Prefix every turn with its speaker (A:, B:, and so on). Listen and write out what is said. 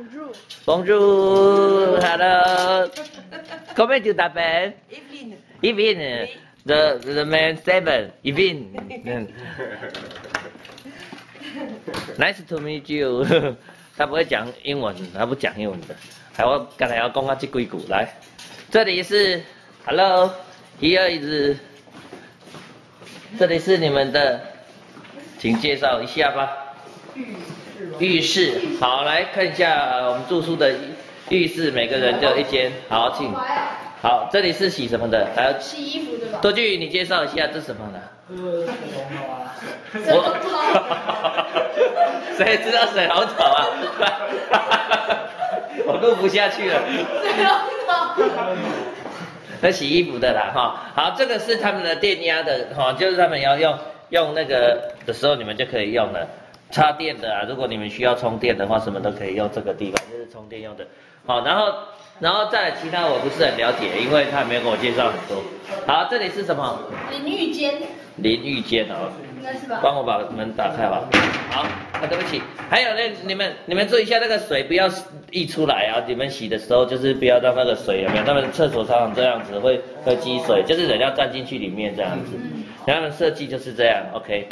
A: Bonjour.
B: Bonjour, hello. Comment tu t'appelles?
A: Evelyn.
B: Evin. The the man seven. Evin. Mm. Nice to meet you. 他不会讲英文，他不讲英文的。还要刚才要讲啊这几句来，这里是 Hello, here is，这里是你们的，请介绍一下吧。浴室，好，来看一下我们住宿的浴室，每个人都有一间。好，请。好，这里是洗什么的？还有
A: 洗衣服对吧？
B: 多句，你介绍一下这是什么的？
C: 呃，水龙头啊。
B: 谁知道水龙头啊？我录不下去了。
A: 水龙头。
B: 那洗衣服的啦，哈。好，这个是他们的电压的，哈，就是他们要用用那个的时候，你们就可以用了。插电的啊，如果你们需要充电的话，什么都可以用这个地方，就是充电用的。好，然后然后再其他我不是很了解，因为他没有跟我介绍很多。好，这里是什么？
A: 淋浴间。
B: 淋浴间哦。
A: 应该是吧。
B: 帮我把门打开吧。好，啊对不起，还有那你们你们注意一下那个水不要溢出来啊，你们洗的时候就是不要让那个水有没有？他们厕所常常这样子会会积水，就是人要站进去里面这样子。他们设计就是这样，OK。